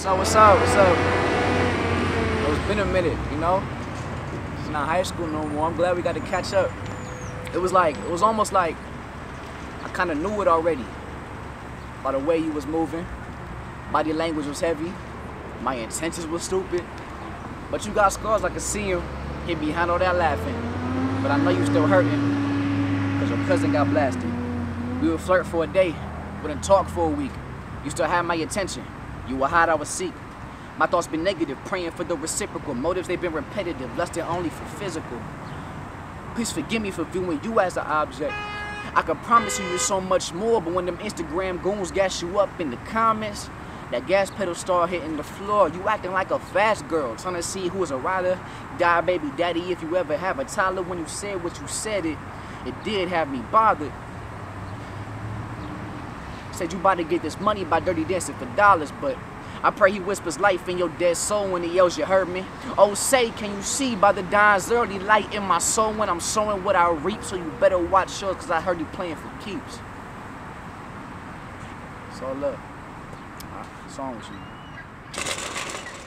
So what's up? What's up? It's been a minute, you know. It's not high school no more. I'm glad we got to catch up. It was like it was almost like I kind of knew it already by the way you was moving. Body language was heavy. My intentions were stupid. But you got scars. I could see him hid behind all that laughing. But I know you still hurting because your cousin got blasted. We would flirt for a day, wouldn't talk for a week. You still had my attention. You were hot, I was seek. My thoughts been negative, praying for the reciprocal. Motives, they've been repetitive, lusting only for physical. Please forgive me for viewing you as an object. I can promise you so much more, but when them Instagram goons gas you up in the comments, that gas pedal start hitting the floor. You acting like a fast girl, trying to see who is a rider. Die, baby daddy, if you ever have a toddler. When you said what you said, it, it did have me bothered. Said you about to get this money by dirty dancing for dollars, but I pray he whispers life in your dead soul when he yells you heard me. Oh say, can you see by the dawn's early light in my soul when I'm sowing what I reap? So you better watch yours cause I heard you playing for keeps. It's all love. Song with you.